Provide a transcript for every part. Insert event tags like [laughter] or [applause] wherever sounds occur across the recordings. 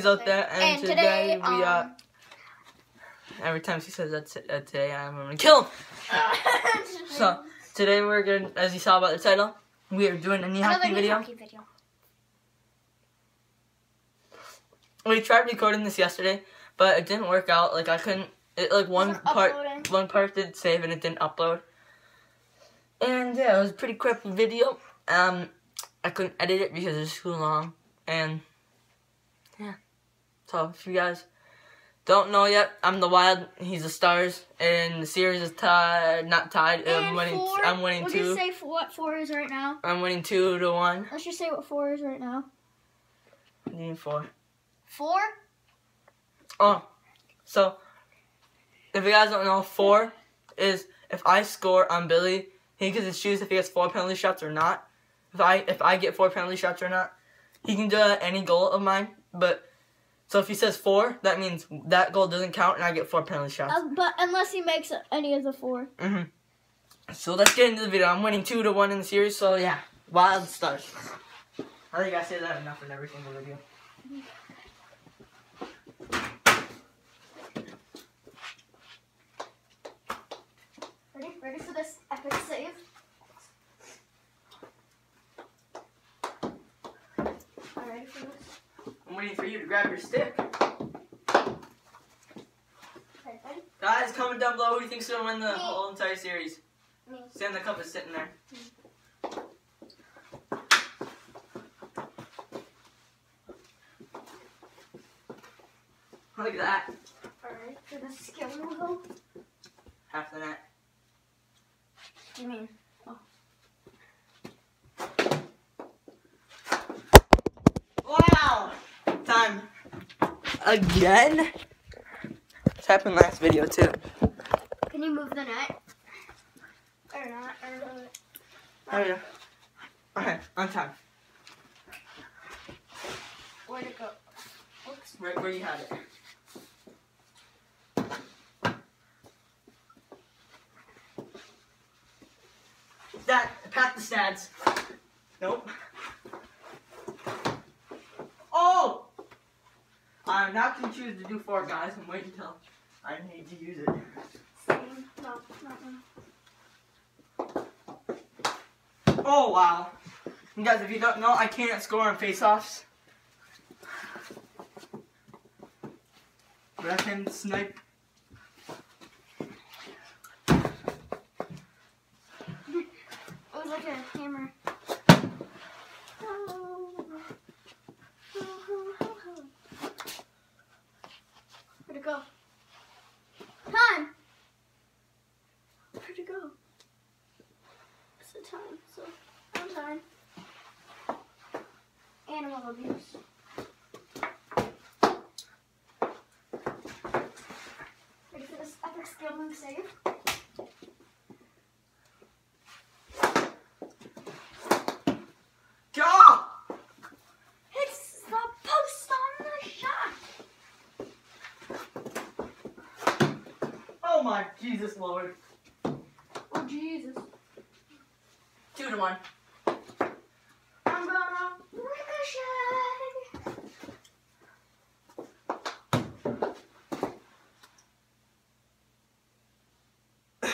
crazies out there, and, And today, today, we uh. um, Every time she says that uh, today, I'm gonna kill him. [laughs] So today we're gonna, as you saw about the title, we are doing a knee Another hockey knee video. hockey video. We tried recording this yesterday, but it didn't work out. Like I couldn't. It like one part, uploading. one part did save and it didn't upload. And yeah, it was a pretty crappy video. Um, I couldn't edit it because it was too long. And so if you guys don't know yet, I'm the Wild. He's the Stars, and the series is tied. Not tied. I'm winning. four, I'm winning we'll two. just say what four is right now. I'm winning two to one. Let's just say what four is right now. Need four. Four? Oh, so if you guys don't know, four is if I score on Billy, he gets to choose if he gets four penalty shots or not. If I if I get four penalty shots or not, he can do any goal of mine. But so if he says four, that means that goal doesn't count, and I get four penalty shots. Uh, but unless he makes any of the four. hmm So let's get into the video. I'm winning two to one in the series. So yeah, wild stars. I think I say that enough in every single video. Ready? Ready for this epic save? Are you ready for this? I'm waiting for you to grab your stick. Ready? Guys, comment down below who you think's gonna win the whole entire series. Me. The cup is sitting there. Look at that. Alright, for the skill level. Half the net. You mean? Wow! Time. Again? This happened last video too. Can you move the net? Or not? Or Oh yeah. Okay, on time. where'd it go? Oops. Right where you had it. That pat the stats. Nope. Oh! I'm not gonna choose to do four guys. I'm waiting until I need to use it. Oh wow. You guys, if you don't know, I can't score on face-offs. Let snipe. It was like a hammer. Where'd it go? Time! Where'd it go? It's the time, so on time. Abuse. Ready for this epic skill move save? It's the post on the shot. Oh my Jesus Lord. Oh Jesus! Two to one. I'm gonna.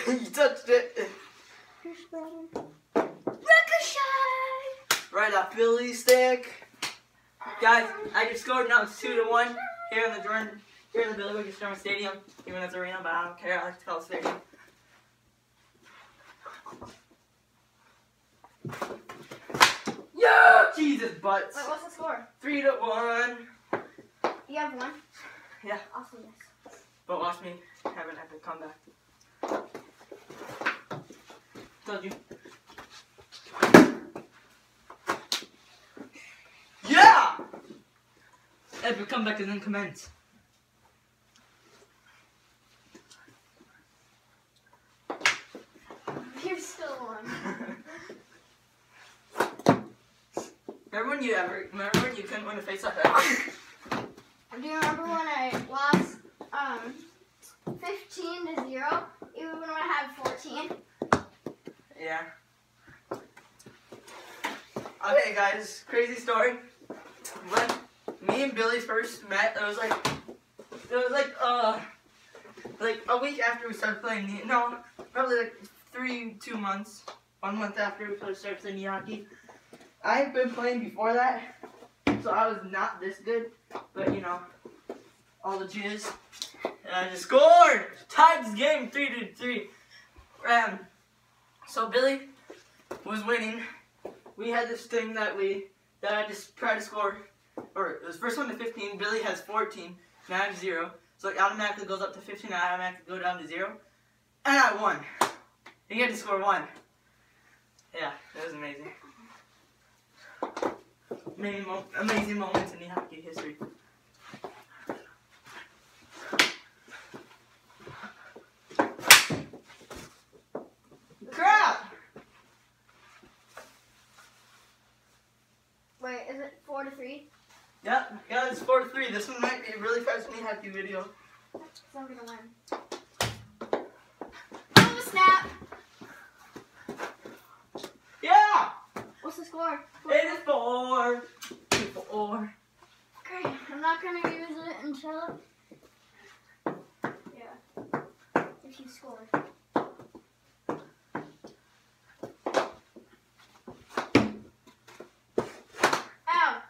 You touched it. Ricochet. Right off Billy's stick. Guys, I just scored. Now it's two to one here in the Jordan, here in the Billy Storm Stadium. Even though it's a arena, but I don't care. I like to call it stadium. Yeah, Jesus butts. Wait, what's the score? Three to one. You have one. Yeah. Awesome, yes. But watch me have an epic comeback. Told you. Yeah! Epic comeback and then commence. You're still on. remember when you ever remember when you couldn't win a face off ever? Do you remember when I lost um 15 to 0? Even when I had 14? Yeah. Okay guys, crazy story. When me and Billy first met, it was like, it was like, uh, like a week after we started playing. No, probably like three, two months, one month after we started playing hockey. I had been playing before that, so I was not this good, but you know, all the jizz, and I just scored. Tied this game three to three. Um, so Billy was winning. We had this thing that we that I just tried to score, or it was first one to 15. Billy has 14. Now I have zero. So it automatically goes up to 15. I automatically go down to zero, and I won. He had to score one. Yeah, that was amazing. Amazing, mo- amazing moments in the hockey history. Crap! Wait, is it four to three? Yeah, yeah, it's four to three. This one might be a really fast knee hockey video. Because I'm gonna win. Oh snap! Yeah, What's the score? four. Four. Okay, I'm not gonna use it until. Yeah. If you score. Ow!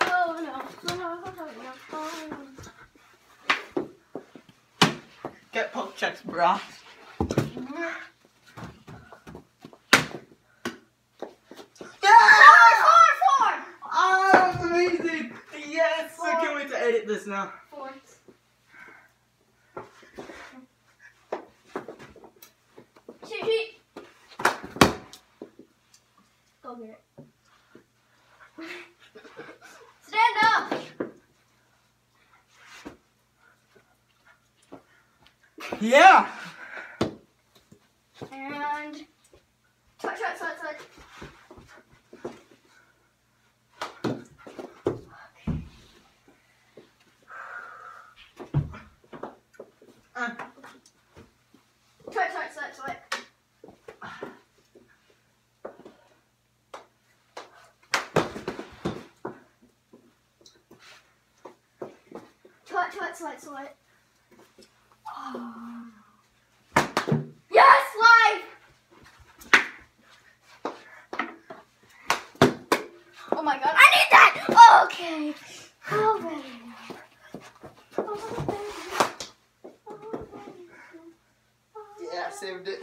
Oh no. Oh, no. Get poke checks, bro. Yeah! Four, four, Oh, that's amazing! Yes! I can't wait to edit this now. four. Shoot, shoot. Go get it. Stand up. Yeah! And touch, touch, touch, touch. Uh, Touch, touch, touch, touch. Touch, touch, touch, touch. Oh. Yes, live! Oh my god, I need that! Okay. Oh, baby. Oh, baby. Oh, baby. yeah, saved it.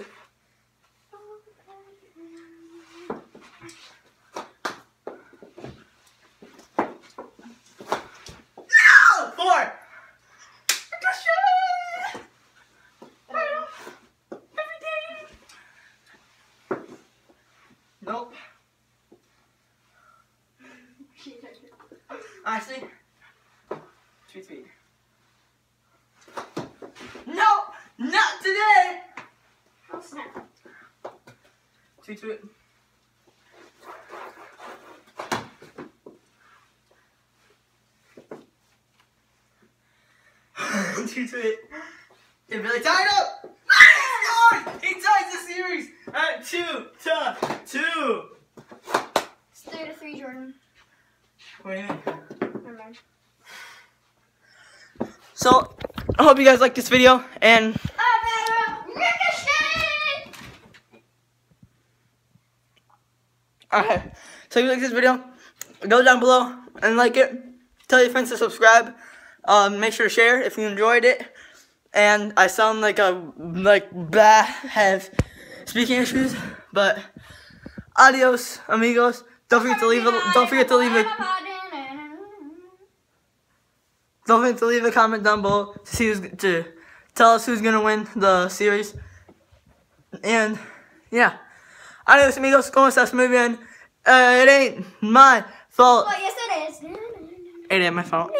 No! Four! Nope. [laughs] Actually, two feet. No! Not today! Oh, snap. Two to it. [laughs] Two to it. It really tied up! He [laughs] scored! He ties the series at two to two. It's three to three, Jordan. What do you mean? Never mind. So, I hope you guys like this video and Alright, so if you like this video, go down below and like it. Tell your friends to subscribe. Um, make sure to share if you enjoyed it. And I sound like a like bah have speaking issues, but adios, amigos. Don't forget to leave a don't forget to leave a don't forget to leave a comment down below to see who's to tell us who's gonna win the series. And yeah, adios, amigos. Como estás? Muy bien. Uh, it ain't my fault. Oh, yes, it is. It ain't my fault.